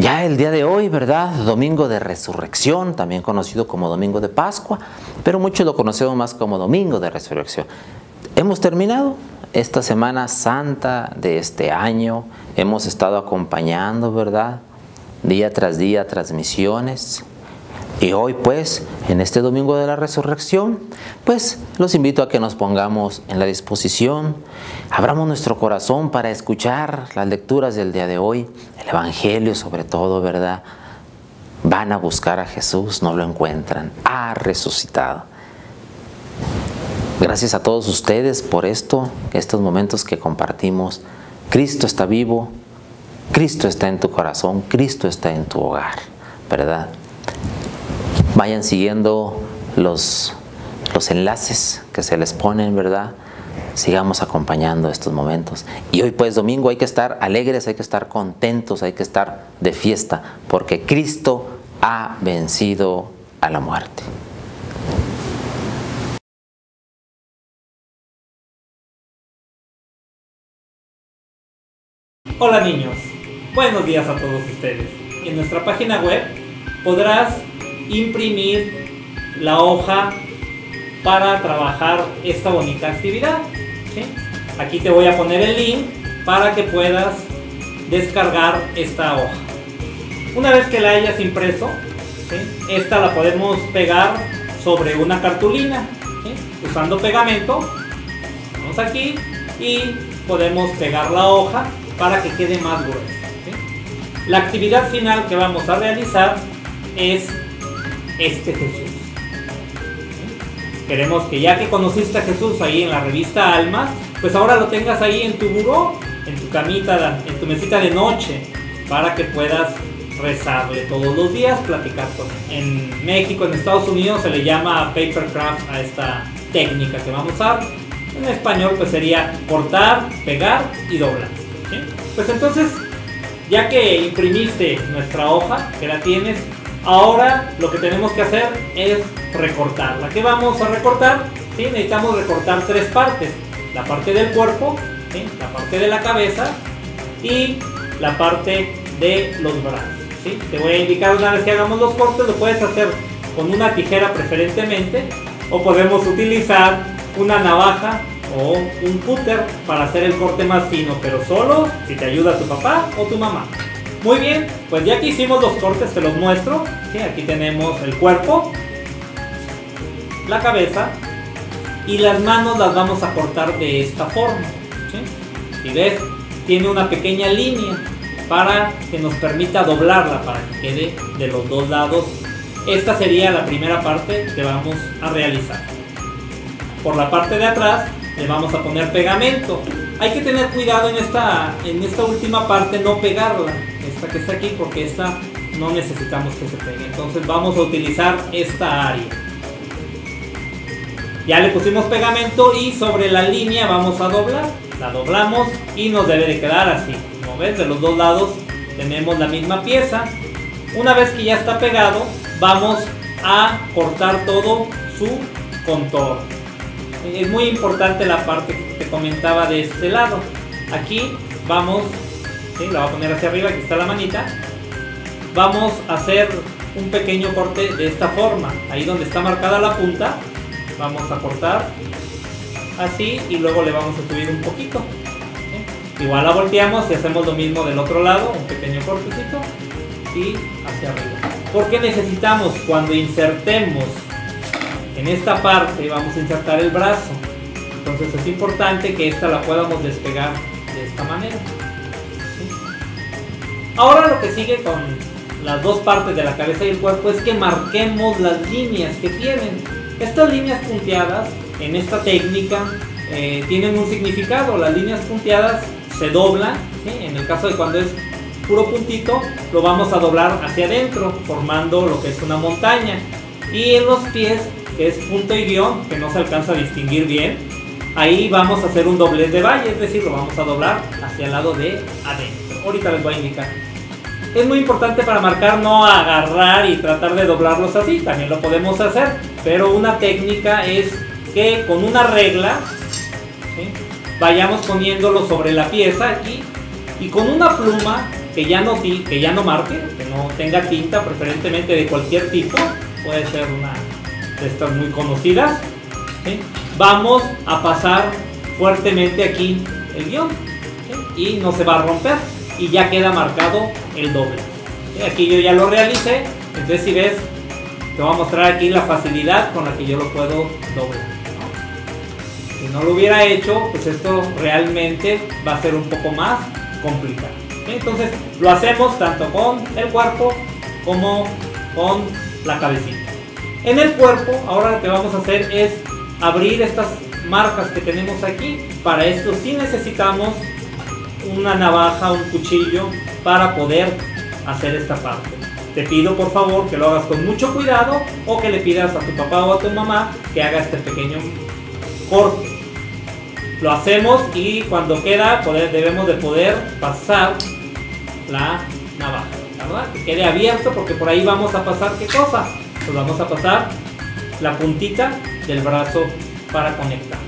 Ya el día de hoy, ¿verdad? Domingo de Resurrección, también conocido como Domingo de Pascua, pero muchos lo conocemos más como Domingo de Resurrección. Hemos terminado esta Semana Santa de este año, hemos estado acompañando, ¿verdad? Día tras día transmisiones. Y hoy pues, en este Domingo de la Resurrección, pues los invito a que nos pongamos en la disposición, abramos nuestro corazón para escuchar las lecturas del día de hoy, el Evangelio sobre todo, ¿verdad? Van a buscar a Jesús, no lo encuentran, ha resucitado. Gracias a todos ustedes por esto, estos momentos que compartimos. Cristo está vivo, Cristo está en tu corazón, Cristo está en tu hogar, ¿verdad? Vayan siguiendo los, los enlaces que se les ponen, ¿verdad? Sigamos acompañando estos momentos. Y hoy pues domingo hay que estar alegres, hay que estar contentos, hay que estar de fiesta, porque Cristo ha vencido a la muerte. Hola niños, buenos días a todos ustedes. En nuestra página web podrás imprimir la hoja para trabajar esta bonita actividad. Aquí te voy a poner el link para que puedas descargar esta hoja. Una vez que la hayas impreso, esta la podemos pegar sobre una cartulina usando pegamento. Vamos aquí y podemos pegar la hoja para que quede más gruesa. La actividad final que vamos a realizar es este Jesús. Queremos que ya que conociste a Jesús ahí en la revista Alma, pues ahora lo tengas ahí en tu buró, en tu camita, en tu mesita de noche, para que puedas rezarle todos los días, platicar con él. En México, en Estados Unidos se le llama papercraft a esta técnica que vamos a usar. En español pues sería cortar, pegar y doblar. Pues entonces, ya que imprimiste nuestra hoja, que la tienes, Ahora lo que tenemos que hacer es recortarla. ¿Qué vamos a recortar? ¿Sí? Necesitamos recortar tres partes. La parte del cuerpo, la parte de la cabeza y la parte de los brazos. ¿sí? Te voy a indicar una vez que hagamos los cortes, lo puedes hacer con una tijera preferentemente o podemos utilizar una navaja o un cúter para hacer el corte más fino, pero solo si te ayuda tu papá o tu mamá. Muy bien, pues ya que hicimos los cortes te los muestro. Aquí tenemos el cuerpo, la cabeza y las manos las vamos a cortar de esta forma. Si ves, tiene una pequeña línea para que nos permita doblarla, para que quede de los dos lados. Esta sería la primera parte que vamos a realizar. Por la parte de atrás le vamos a poner pegamento. Hay que tener cuidado en esta, en esta última parte, no pegarla esta que está aquí porque esta no necesitamos que se pegue. Entonces vamos a utilizar esta área. Ya le pusimos pegamento y sobre la línea vamos a doblar. La doblamos y nos debe de quedar así. Como ves, de los dos lados tenemos la misma pieza. Una vez que ya está pegado, vamos a cortar todo su contorno. Es muy importante la parte que te comentaba de este lado. Aquí vamos la voy a poner hacia arriba, aquí está la manita. Vamos a hacer un pequeño corte de esta forma. Ahí donde está marcada la punta, vamos a cortar así y luego le vamos a subir un poquito. Igual la volteamos y hacemos lo mismo del otro lado, un pequeño cortecito y hacia arriba. Porque necesitamos cuando insertemos en esta parte, vamos a insertar el brazo. Entonces es importante que esta la podamos despegar de esta manera. Ahora lo que sigue con las dos partes de la cabeza y el cuerpo es que marquemos las líneas que tienen. Estas líneas punteadas en esta técnica eh, tienen un significado. Las líneas punteadas se doblan. En el caso de cuando es puro puntito, lo vamos a doblar hacia adentro, formando lo que es una montaña. Y en los pies, que es punto y guion, que no se alcanza a distinguir bien, ahí vamos a hacer un doblez de valle, es decir, lo vamos a doblar hacia el lado de adentro. Ahorita les voy a indicar. Es muy importante para marcar no agarrar y tratar de doblarlos así, también lo podemos hacer, pero una técnica es que con una regla vayamos poniéndolo sobre la pieza aquí y con una pluma que ya no, que ya no marque, que no tenga tinta, preferentemente de cualquier tipo, puede ser una de estas muy conocidas. Vamos a pasar fuertemente aquí el guion y no se va a romper y ya queda marcado el doble. Aquí yo ya lo realicé, entonces si ves, te voy a mostrar aquí la facilidad con la que yo lo puedo doblar. Si no lo hubiera hecho, pues esto realmente va a ser un poco más complicado. Entonces lo hacemos tanto con el cuerpo como con la cabecita. En el cuerpo, ahora lo que vamos a hacer es abrir estas marcas que tenemos aquí. Para esto sí necesitamos una navaja, un cuchillo para poder hacer esta parte. Te pido por favor que lo hagas con mucho cuidado o que le pidas a tu papá o a tu mamá que haga este pequeño corte. Lo hacemos y cuando queda debemos de poder pasar la navaja, ¿verdad? Que quede abierto porque por ahí vamos a pasar qué cosa? Pues vamos a pasar la puntita del brazo para conectar.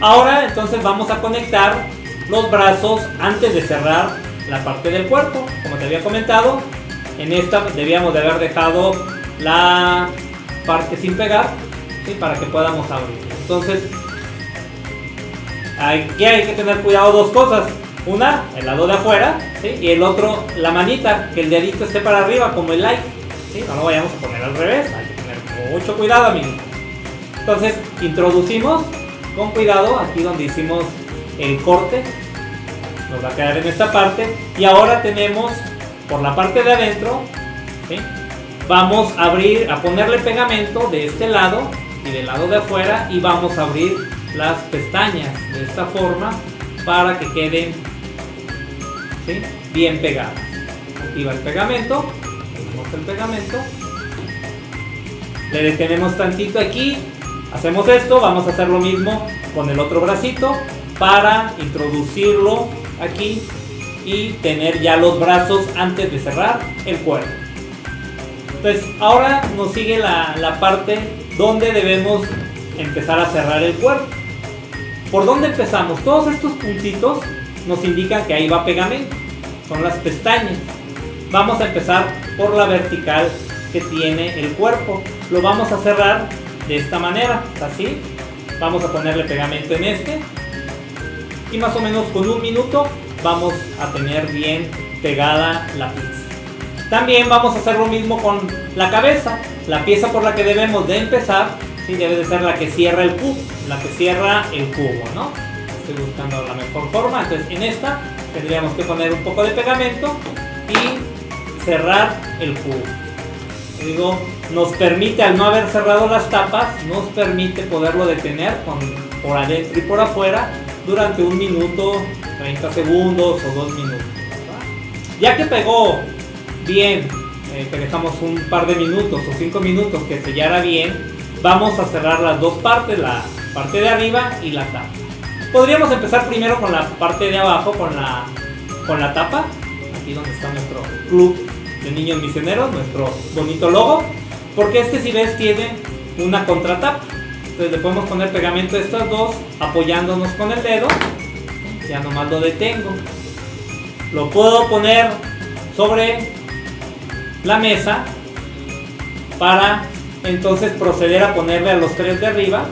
Ahora entonces vamos a conectar los brazos antes de cerrar la parte del cuerpo. Como te había comentado, en esta debíamos de haber dejado la parte sin pegar para que podamos abrir. Entonces Aquí hay que tener cuidado dos cosas. Una, el lado de afuera, y el otro, la manita, que el dedito esté para arriba, como el like. No lo vayamos a poner al revés, hay que tener mucho cuidado, amigos. Entonces, introducimos con cuidado aquí donde hicimos el corte. Nos va a quedar en esta parte. Y ahora tenemos por la parte de adentro, vamos a abrir, a ponerle pegamento de este lado y del lado de afuera y vamos a abrir las pestañas de esta forma para que queden bien pegadas. Aquí va el pegamento, el pegamento, le detenemos tantito aquí, hacemos esto, vamos a hacer lo mismo con el otro bracito para introducirlo aquí y tener ya los brazos antes de cerrar el cuerpo. Entonces ahora nos sigue la, la parte donde debemos empezar a cerrar el cuerpo. ¿Por dónde empezamos? Todos estos puntitos nos indican que ahí va pegamento. Son las pestañas. Vamos a empezar por la vertical que tiene el cuerpo. Lo vamos a cerrar de esta manera, así. Vamos a ponerle pegamento en este. Y más o menos con un minuto vamos a tener bien pegada la pieza. También vamos a hacer lo mismo con la cabeza. La pieza por la que debemos de empezar ¿sí? debe de ser la que cierra el cubo, la que cierra el cubo, ¿no? Estoy buscando la mejor forma, entonces en esta tendríamos que poner un poco de pegamento y cerrar el cubo. Digo, nos permite, al no haber cerrado las tapas, nos permite poderlo detener con, por adentro y por afuera durante un minuto, 30 segundos o dos minutos. Ya que pegó bien, eh, que dejamos un par de minutos o cinco minutos que sellara bien, vamos a cerrar las dos partes, la parte de arriba y la tapa. Podríamos empezar primero con la parte de abajo, con la, con la tapa, aquí donde está nuestro club de niños misioneros, nuestro bonito logo, porque este si ves tiene una contratapa. Entonces le podemos poner pegamento a estas dos, apoyándonos con el dedo, ya nomás lo detengo. Lo puedo poner sobre la mesa para entonces proceder a ponerle a los tres de arriba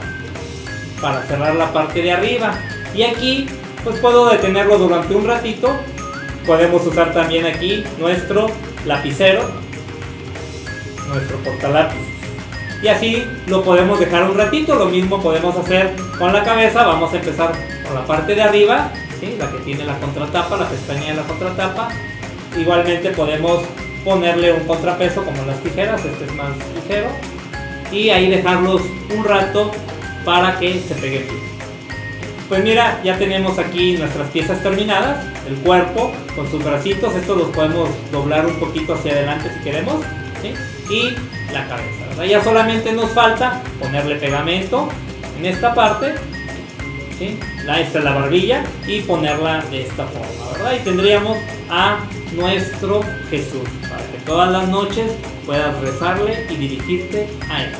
para cerrar la parte de arriba. Y aquí pues puedo detenerlo durante un ratito. Podemos usar también aquí nuestro lapicero nuestro portalápiz y así lo podemos dejar un ratito lo mismo podemos hacer con la cabeza. Vamos a empezar con la parte de arriba la que tiene la contratapa la pestaña de la contratapa. Igualmente podemos ponerle un contrapeso como las tijeras este es más ligero. Y ahí dejarlos un rato para que se pegue bien. Pues mira, ya tenemos aquí nuestras piezas terminadas, el cuerpo con sus bracitos, estos los podemos doblar un poquito hacia adelante si queremos, y la cabeza. Ya solamente nos falta ponerle pegamento en esta parte, la, esta es la barbilla, y ponerla de esta forma, ¿verdad? Y tendríamos a nuestro Jesús, para que todas las noches puedas rezarle y dirigirte a Él.